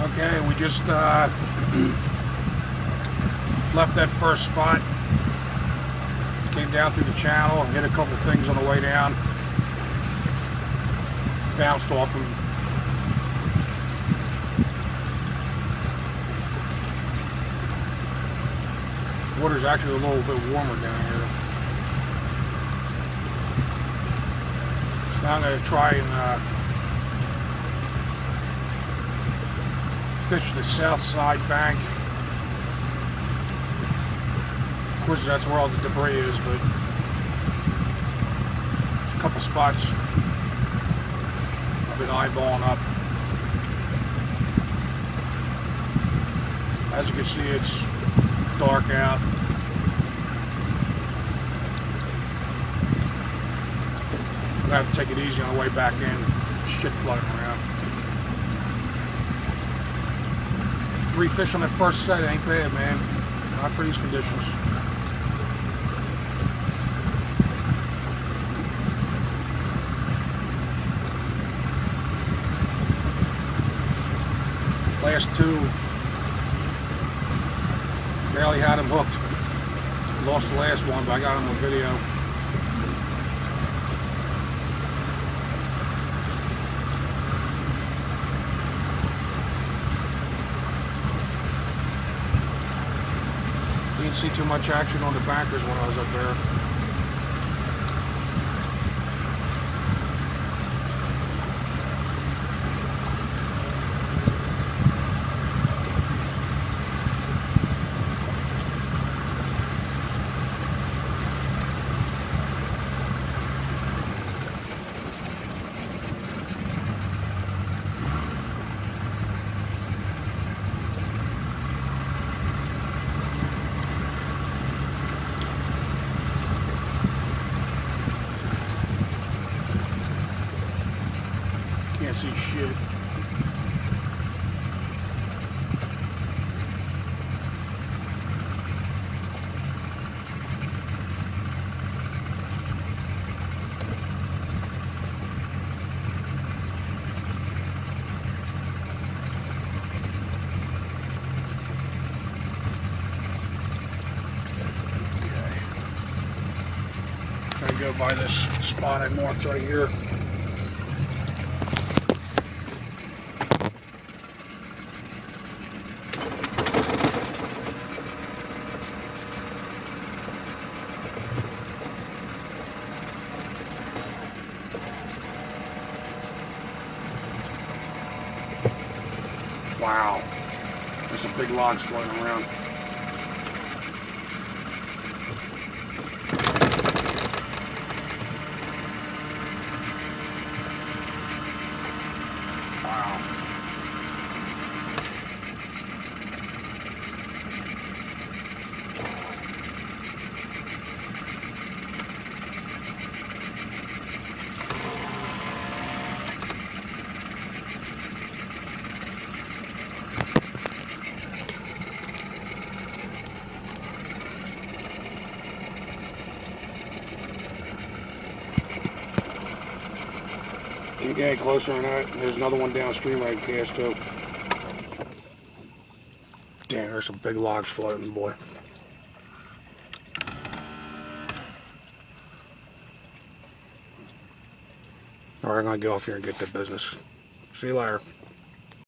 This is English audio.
Okay, we just uh, left that first spot. Came down through the channel, hit a couple things on the way down. Bounced off them. Water's actually a little bit warmer down here. So now I'm going to try and uh, fish the south side bank. Of course, that's where all the debris is, but a couple spots I've been eyeballing up. As you can see, it's dark out. Gonna have to take it easy on the way back in. Shit floating around. Three fish on the first set ain't bad, man. Not for these conditions. Last two, barely had him hooked. Lost the last one, but I got him on video. Didn't see too much action on the bankers when I was up there. Can't see shit. Go by this spot I marked right here. Wow. There's some big logs floating around. Wow. Keep getting closer on that. There's another one downstream I can cast too. Damn, there's some big logs floating, boy. Alright, I'm gonna get off here and get to business. See you later.